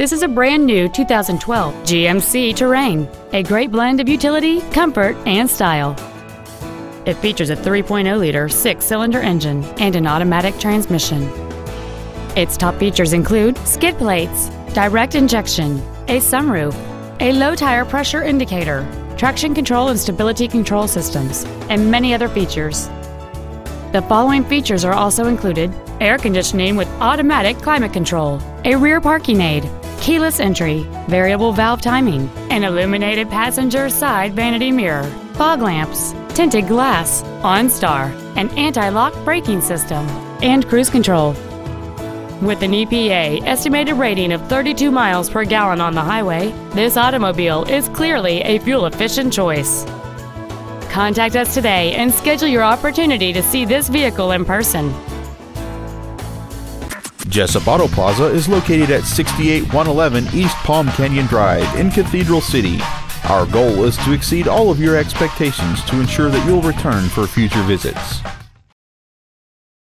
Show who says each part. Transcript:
Speaker 1: This is a brand new 2012 GMC Terrain, a great blend of utility, comfort, and style. It features a 3.0-liter six-cylinder engine and an automatic transmission. Its top features include skid plates, direct injection, a sunroof, a low tire pressure indicator, traction control and stability control systems, and many other features. The following features are also included air conditioning with automatic climate control, a rear parking aid, keyless entry, variable valve timing, an illuminated passenger side vanity mirror, fog lamps, tinted glass, OnStar, an anti-lock braking system, and cruise control. With an EPA estimated rating of 32 miles per gallon on the highway, this automobile is clearly a fuel-efficient choice. Contact us today and schedule your opportunity to see this vehicle in person.
Speaker 2: Jessup Auto Plaza is located at 68111 East Palm Canyon Drive in Cathedral City. Our goal is to exceed all of your expectations to ensure that you'll return for future visits.